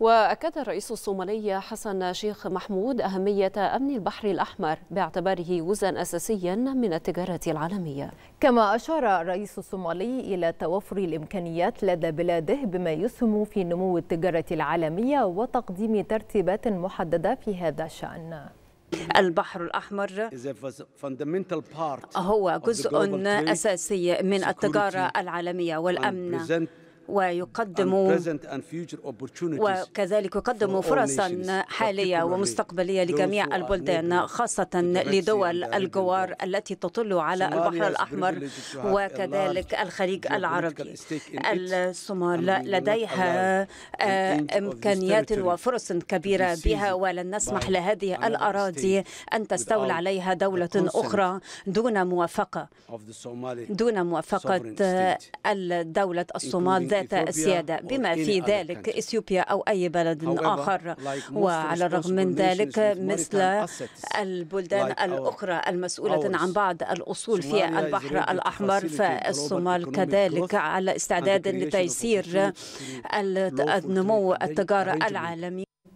وأكد الرئيس الصومالي حسن شيخ محمود أهمية أمن البحر الأحمر باعتباره جزءا أساسيا من التجارة العالمية. كما أشار الرئيس الصومالي إلى توفر الإمكانيات لدى بلاده بما يسهم في نمو التجارة العالمية وتقديم ترتيبات محددة في هذا الشأن. البحر الأحمر هو جزء أساسي من التجارة العالمية والأمن. ويقدم وكذلك يقدم فرصا حالية ومستقبلية لجميع البلدان خاصة لدول الجوار التي تطل على البحر الأحمر وكذلك الخليج العربي. الصومال لديها إمكانيات وفرص كبيرة بها ولن نسمح لهذه الأراضي أن تستولى عليها دولة أخرى دون موافقة. دون موافقة الدولة الصومال. ذات السيادة بما في ذلك إثيوبيا أو أي بلد آخر. وعلى الرغم من ذلك مثل البلدان الأخرى المسؤولة عن بعض الأصول في البحر الأحمر فالصومال كذلك على استعداد لتيسير النمو التجارة العالمي